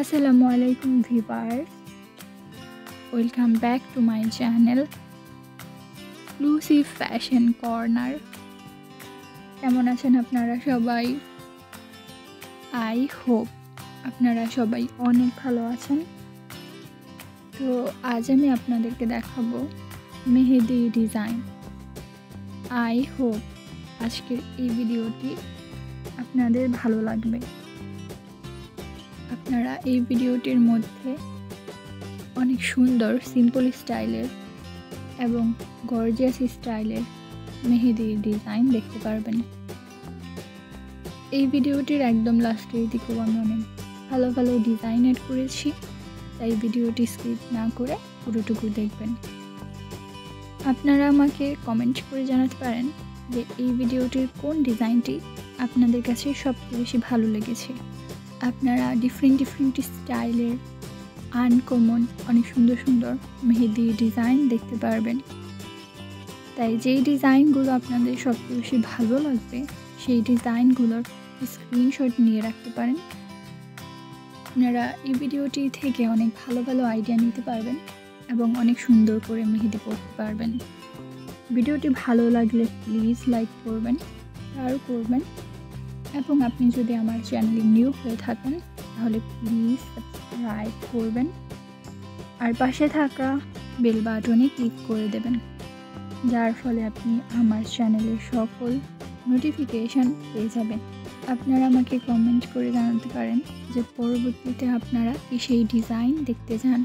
আসসালামু আলাইকুম viewers welcome back to my channel Lucy fashion corner কেমন আছেন আপনারা সবাই? আই হোপ আপনারা সবাই অনেক ভালো আছেন। তো আজ আমি আপনাদেরকে দেখাবো মেহেদি ডিজাইন আই হোপ আজকের এই ভিডিওটি আপনাদের ভালো লাগবে। আপনারা এই ভিডিওটির মধ্যে অনেক সুন্দর সিম্পল স্টাইলের এবং গর্জিয়াস স্টাইলের মেহেদির ডিজাইন দেখতে পারবেন। এই ভিডিওটির একদম লাস্টের দিকেও আমি অনেক ভালো ভালো ডিজাইন এড করেছি, তাই ভিডিওটি স্কিপ না করে পুরোটুকু দেখবেন। আপনারা আমাকে কমেন্ট করে জানাতে পারেন যে এই ভিডিওটির কোন ডিজাইনটি আপনাদের কাছে সবচেয়ে বেশি ভালো লেগেছে। আপনারা ডিফারেন্ট ডিফারেন্ট স্টাইলের আনকমন অনেক সুন্দর সুন্দর মেহেদি ডিজাইন দেখতে পারবেন। তাই যেই ডিজাইনগুলো আপনাদের সবচেয়ে বেশি ভালো লাগবে, সেই ডিজাইনগুলোর স্ক্রিনশট নিয়ে রাখতে পারেন। আপনারা এই ভিডিওটি থেকে অনেক ভালো ভালো আইডিয়া নিতে পারবেন এবং অনেক সুন্দর করে মেহেদি পড়তে পারবেন। ভিডিওটি ভালো লাগলে প্লিজ লাইক করবেন শেয়ার করবেন। এবং আপনি যদি আমার চ্যানেলে নিউ হয়ে থাকেন, তাহলে প্লিজ সাবস্ক্রাইব করবেন। আর পাশে থাকা বেল বাটনে ক্লিক করে দেবেন, যার ফলে আপনি আমার চ্যানেলের সকল নোটিফিকেশান পেয়ে যাবেন। আপনারা আমাকে কমেন্ট করে জানাতে পারেন যে পরবর্তীতে আপনারা কি সেই ডিজাইন দেখতে চান।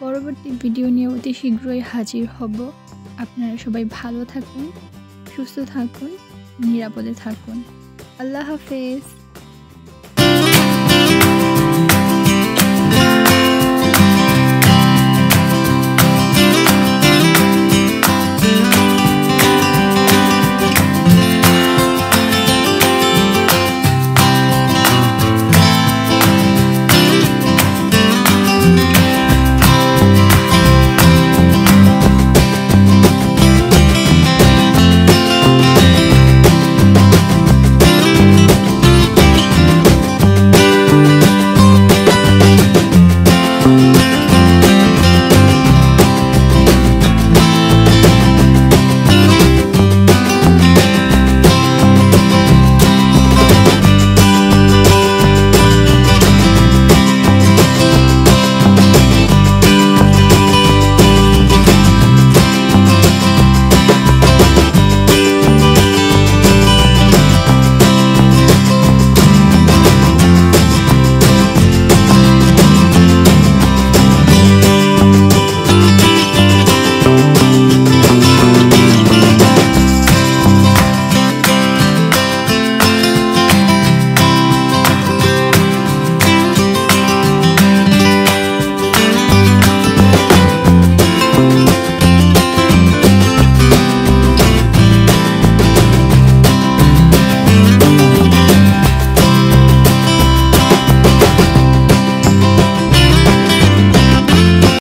পরবর্তী ভিডিও নিয়ে অতি শীঘ্রই হাজির হব। আপনারা সবাই ভালো থাকুন, সুস্থ থাকুন, নিরাপদে থাকুন। আল্লাহ হাফেজ